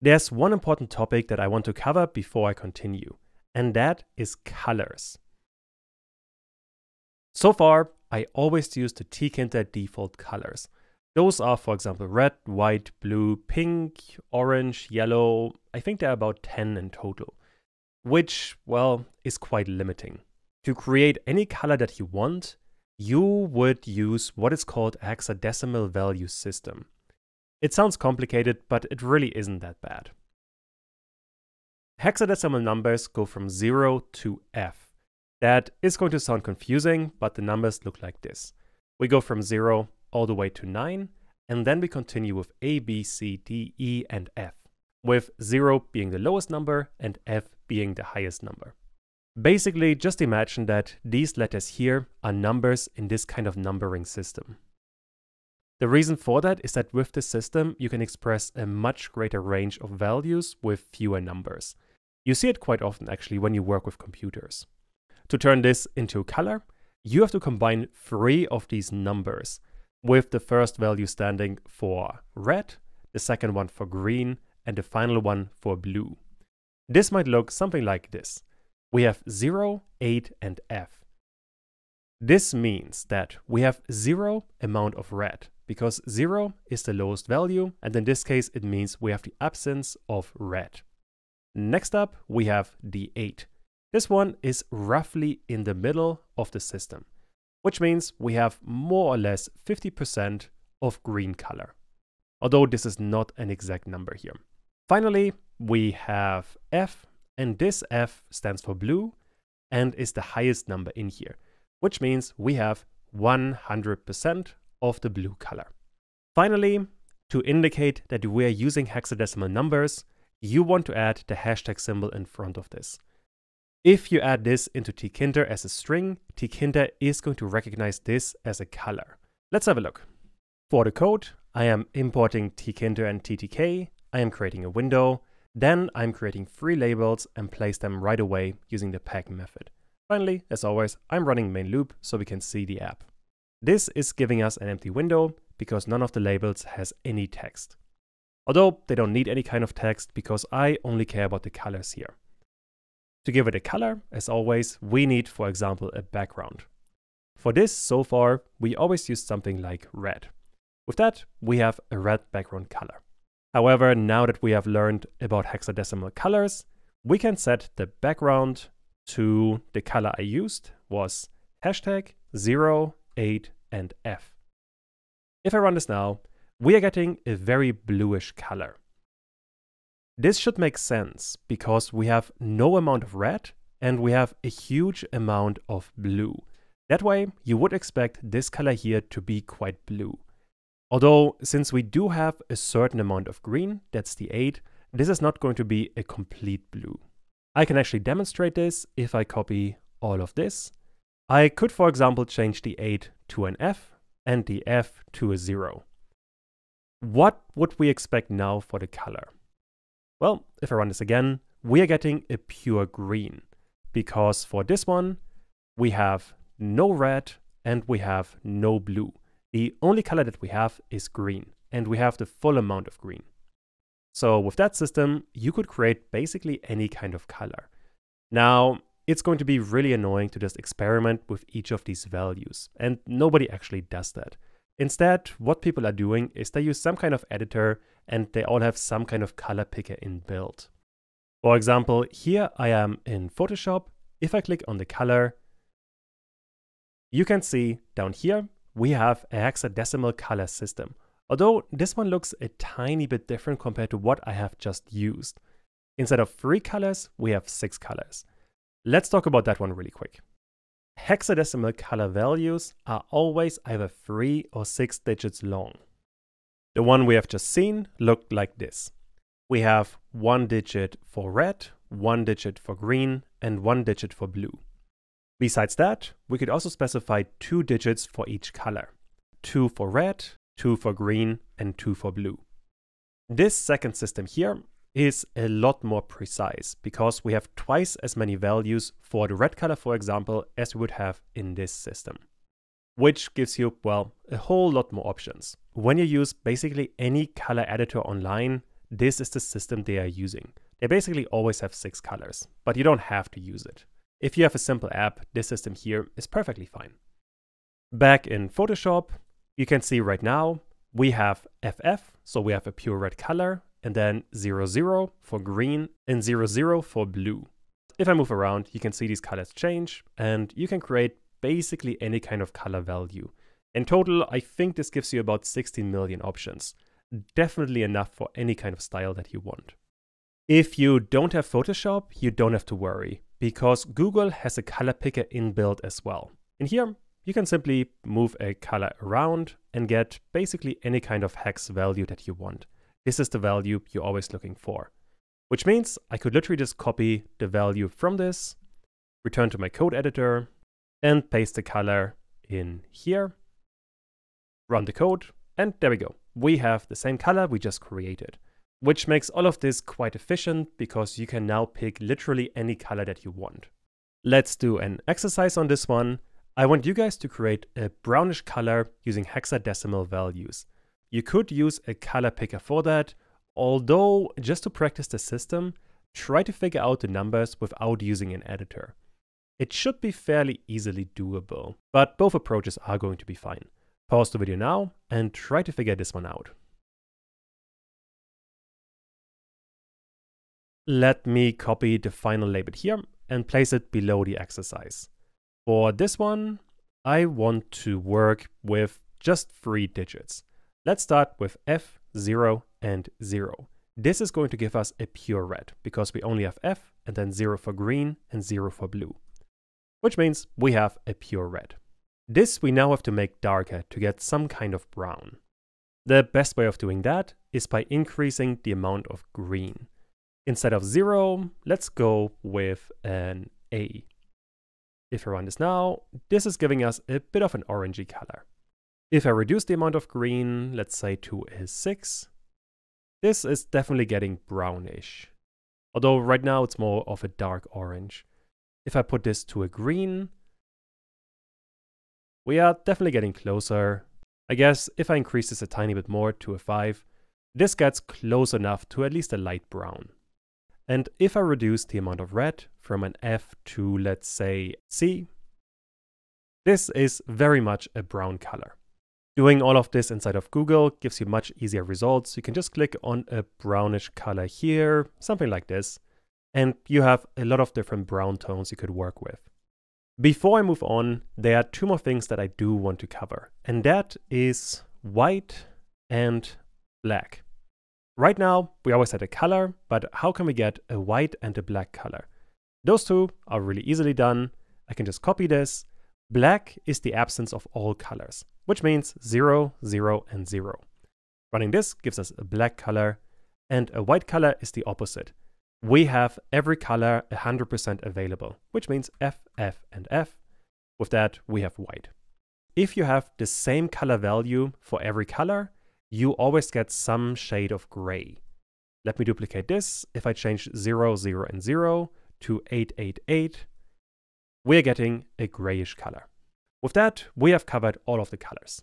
There's one important topic that I want to cover before I continue, and that is colors. So far, I always use the Tkinter default colors. Those are, for example, red, white, blue, pink, orange, yellow. I think there are about 10 in total, which, well, is quite limiting. To create any color that you want, you would use what is called hexadecimal value system. It sounds complicated, but it really isn't that bad. Hexadecimal numbers go from 0 to F. That is going to sound confusing, but the numbers look like this. We go from 0 all the way to 9, and then we continue with A, B, C, D, E, and F, with 0 being the lowest number and F being the highest number. Basically, just imagine that these letters here are numbers in this kind of numbering system. The reason for that is that with this system, you can express a much greater range of values with fewer numbers. You see it quite often actually when you work with computers. To turn this into color, you have to combine three of these numbers, with the first value standing for red, the second one for green, and the final one for blue. This might look something like this we have 0, 8, and f. This means that we have 0 amount of red, because 0 is the lowest value, and in this case it means we have the absence of red. Next up, we have the 8. This one is roughly in the middle of the system, which means we have more or less 50% of green color, although this is not an exact number here. Finally, we have F and this F stands for blue and is the highest number in here, which means we have 100% of the blue color. Finally, to indicate that we are using hexadecimal numbers, you want to add the hashtag symbol in front of this. If you add this into tkinter as a string, tkinter is going to recognize this as a color. Let's have a look. For the code, I am importing tkinter and ttk, I am creating a window, then I'm creating three labels and place them right away using the pack method. Finally, as always, I'm running main loop so we can see the app. This is giving us an empty window because none of the labels has any text. Although they don't need any kind of text because I only care about the colors here. To give it a color, as always, we need, for example, a background. For this, so far, we always use something like red. With that, we have a red background color. However, now that we have learned about hexadecimal colors, we can set the background to the color I used was hashtag 0, 8, and F. If I run this now, we are getting a very bluish color. This should make sense because we have no amount of red and we have a huge amount of blue. That way, you would expect this color here to be quite blue. Although, since we do have a certain amount of green, that's the 8, this is not going to be a complete blue. I can actually demonstrate this if I copy all of this. I could, for example, change the 8 to an F and the F to a 0. What would we expect now for the color? Well, if I run this again, we are getting a pure green, because for this one, we have no red and we have no blue. The only color that we have is green, and we have the full amount of green. So with that system, you could create basically any kind of color. Now, it's going to be really annoying to just experiment with each of these values, and nobody actually does that. Instead, what people are doing is they use some kind of editor and they all have some kind of color picker inbuilt. For example, here I am in Photoshop. If I click on the color, you can see down here we have a hexadecimal color system. Although this one looks a tiny bit different compared to what I have just used. Instead of three colors, we have six colors. Let's talk about that one really quick. Hexadecimal color values are always either three or six digits long. The one we have just seen looked like this. We have one digit for red, one digit for green, and one digit for blue. Besides that, we could also specify two digits for each color. Two for red, two for green, and two for blue. This second system here is a lot more precise because we have twice as many values for the red color, for example, as we would have in this system. Which gives you, well, a whole lot more options. When you use basically any color editor online, this is the system they are using. They basically always have six colors, but you don't have to use it. If you have a simple app, this system here is perfectly fine. Back in Photoshop, you can see right now we have FF, so we have a pure red color, and then 00 for green and 00 for blue. If I move around, you can see these colors change, and you can create basically any kind of color value. In total, I think this gives you about 16 million options. Definitely enough for any kind of style that you want. If you don't have Photoshop, you don't have to worry, because Google has a color picker inbuilt as well. In here, you can simply move a color around and get basically any kind of hex value that you want. This is the value you're always looking for. Which means I could literally just copy the value from this, return to my code editor, and paste the color in here, run the code, and there we go. We have the same color we just created which makes all of this quite efficient because you can now pick literally any color that you want. Let's do an exercise on this one. I want you guys to create a brownish color using hexadecimal values. You could use a color picker for that, although just to practice the system, try to figure out the numbers without using an editor. It should be fairly easily doable, but both approaches are going to be fine. Pause the video now and try to figure this one out. Let me copy the final label here and place it below the exercise. For this one, I want to work with just three digits. Let's start with F, 0, and 0. This is going to give us a pure red because we only have F and then 0 for green and 0 for blue, which means we have a pure red. This we now have to make darker to get some kind of brown. The best way of doing that is by increasing the amount of green. Instead of 0, let's go with an A. If I run this now, this is giving us a bit of an orangey color. If I reduce the amount of green, let's say to a 6, this is definitely getting brownish. Although right now it's more of a dark orange. If I put this to a green, we are definitely getting closer. I guess if I increase this a tiny bit more to a 5, this gets close enough to at least a light brown. And if I reduce the amount of red from an F to, let's say, C, this is very much a brown color. Doing all of this inside of Google gives you much easier results. You can just click on a brownish color here, something like this, and you have a lot of different brown tones you could work with. Before I move on, there are two more things that I do want to cover, and that is white and black. Right now, we always had a color, but how can we get a white and a black color? Those two are really easily done. I can just copy this. Black is the absence of all colors, which means 0, 0, and 0. Running this gives us a black color, and a white color is the opposite. We have every color 100% available, which means F, F, and F. With that, we have white. If you have the same color value for every color, you always get some shade of gray. Let me duplicate this. If I change 0, 0, and 0 to 8, 8, 8, we're getting a grayish color. With that, we have covered all of the colors.